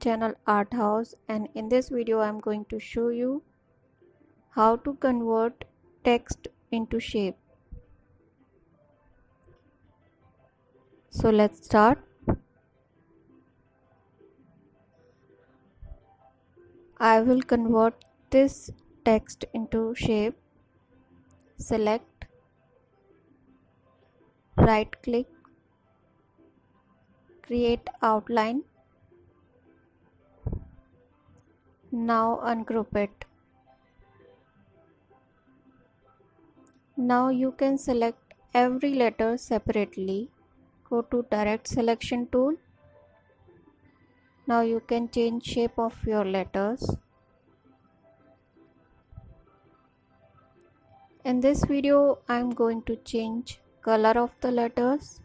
channel art house and in this video i'm going to show you how to convert text into shape. So let's start. I will convert this text into shape. Select. Right click. Create outline now ungroup it. Now you can select every letter separately. Go to direct selection tool. Now you can change shape of your letters. In this video I'm going to change color of the letters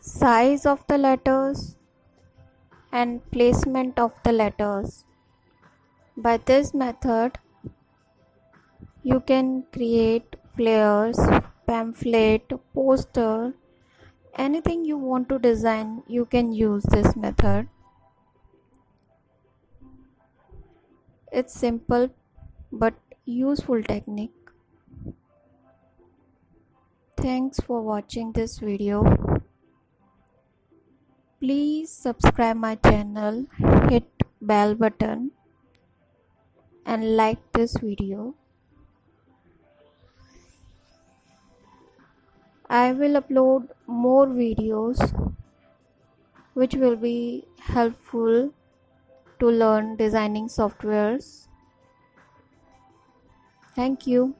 size of the letters and placement of the letters. By this method, you can create flyers, pamphlet, poster, anything you want to design, you can use this method. It's simple but useful technique. Thanks for watching this video please subscribe my channel hit bell button and like this video. I will upload more videos which will be helpful to learn designing softwares. Thank you